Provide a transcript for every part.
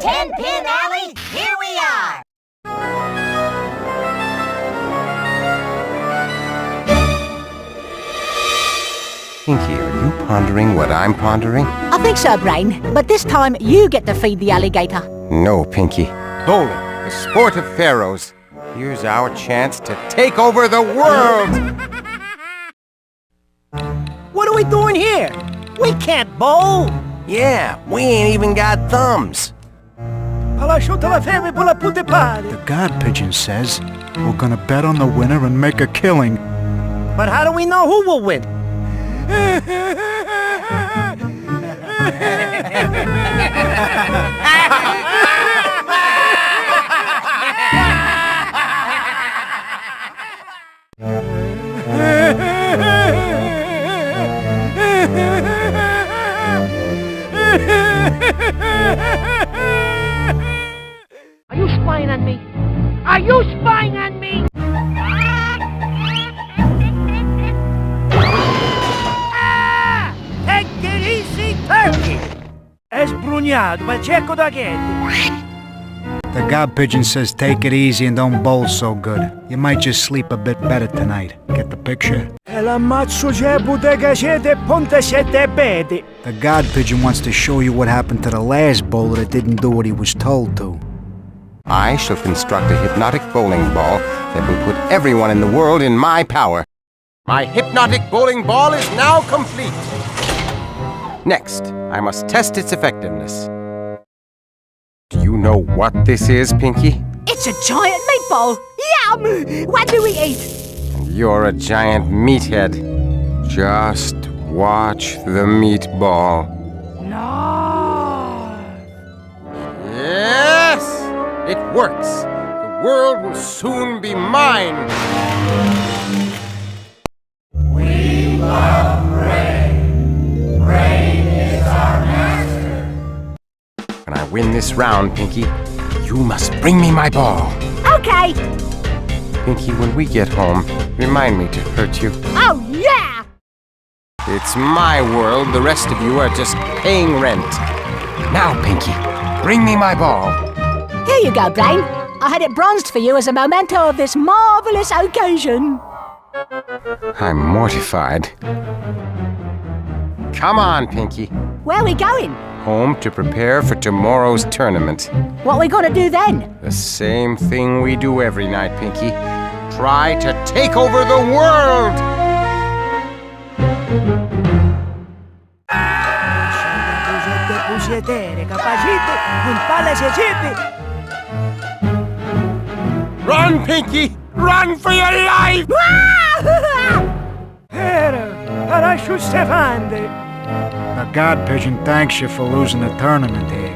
Ten Pin Alley, here we are! Pinky, are you pondering what I'm pondering? I think so, Brain. But this time, you get to feed the alligator. No, Pinky. Bowling, the sport of pharaohs. Here's our chance to take over the world! What are we doing here? We can't bowl. Yeah, we ain't even got thumbs. The god pigeon says we're gonna bet on the winner and make a killing. But how do we know who will win? on me? Are you spying on me? Ah! Take it easy, turkey. È sbrugnato, ma cerco da. The god pigeon says take it easy and don't bowl so good. You might just sleep a bit better tonight. Get the picture? L'ammazzo c'è bottega siete ponte sette bedi. The god pigeon wants to show you what happened to the last bowler that didn't do what he was told to. I shall construct a hypnotic bowling ball that will put everyone in the world in my power. My hypnotic bowling ball is now complete. Next, I must test its effectiveness. Do you know what this is, Pinky? It's a giant meatball. Yum! What do we eat? And you're a giant meathead. Just watch the meatball. It works! The world will soon be mine! We love Brain. Brain is our master. When I win this round, Pinky, you must bring me my ball. Okay. Pinky, when we get home, remind me to hurt you. Oh, yeah! It's my world. The rest of you are just paying rent. Now, Pinky, bring me my ball. Here you go, Brain. I had it bronzed for you as a memento of this marvelous occasion. I'm mortified. Come on, Pinky. Where are we going? Home to prepare for tomorrow's tournament. What are we gonna do then? The same thing we do every night, Pinky. Try to take over the world! Siete Run, Pinky! Run for your life! Era, parasciu Stefande. The god pigeon thanks you for losing the tournament here.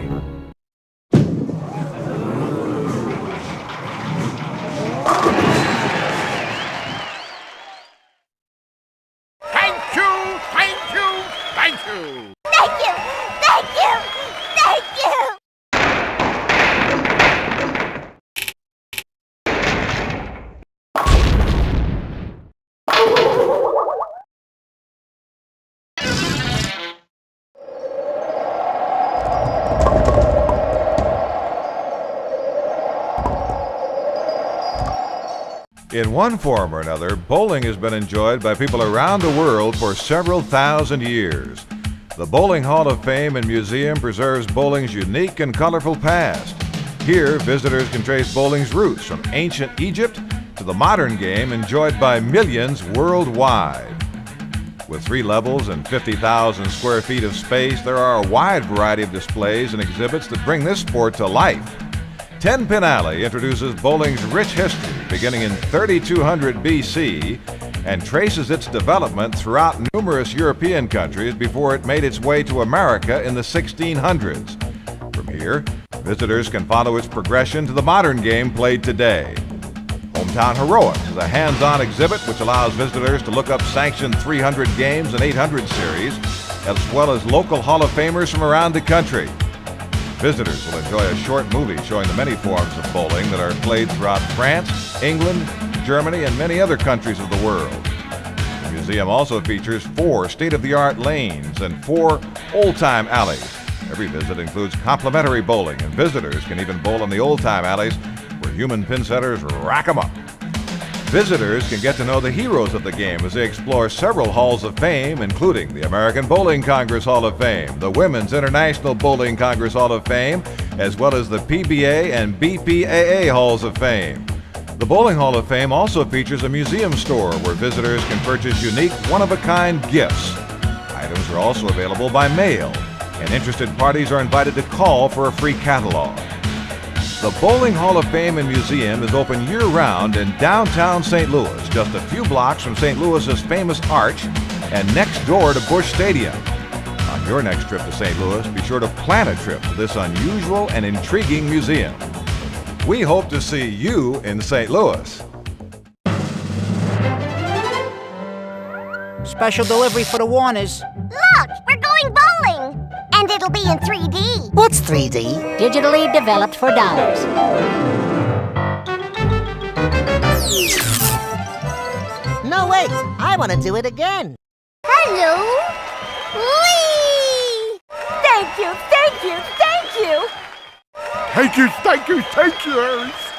Thank you, thank you. Thank you! Thank you! In one form or another, bowling has been enjoyed by people around the world for several thousand years. The Bowling Hall of Fame and Museum preserves bowling's unique and colorful past. Here, visitors can trace bowling's roots from ancient Egypt to the modern game enjoyed by millions worldwide. With three levels and 50,000 square feet of space, there are a wide variety of displays and exhibits that bring this sport to life. Ten Pin Alley introduces bowling's rich history beginning in 3200 BC and traces its development throughout numerous European countries before it made its way to America in the 1600s. From here, visitors can follow its progression to the modern game played today. Hometown Heroics is a hands-on exhibit which allows visitors to look up sanctioned 300 games and 800 series, as well as local Hall of Famers from around the country. Visitors will enjoy a short movie showing the many forms of bowling that are played throughout France, England, Germany, and many other countries of the world. The museum also features four state-of-the-art lanes and four old-time alleys, Every visit includes complimentary bowling, and visitors can even bowl in the old time alleys where human pin setters rack 'em up. Visitors can get to know the heroes of the game as they explore several halls of fame, including the American Bowling Congress Hall of Fame, the Women's International Bowling Congress Hall of Fame, as well as the PBA and BPAA Halls of Fame. The Bowling Hall of Fame also features a museum store where visitors can purchase unique, one of a kind gifts. Items are also available by mail, and interested parties are invited to call for a free catalog. The Bowling Hall of Fame and Museum is open year round in downtown St. Louis, just a few blocks from St. Louis's famous Arch and next door to Busch Stadium. On your next trip to St. Louis, be sure to plan a trip to this unusual and intriguing museum. We hope to see you in St. Louis. Special delivery for the Warners. Look, we're going bowling! And it'll be in 3D. What's 3D? Digitally developed for dollars. No, wait. I want to do it again. Hello? Whee! Thank you, thank you, thank you! Thank you, thank you, thank you.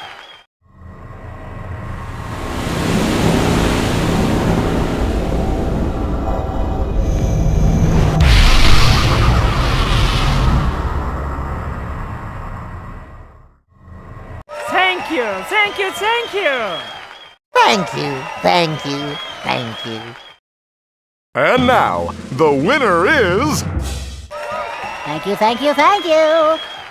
You, thank you, thank you. Thank you, thank you, thank you. And now, the winner is... Thank you, thank you, thank you.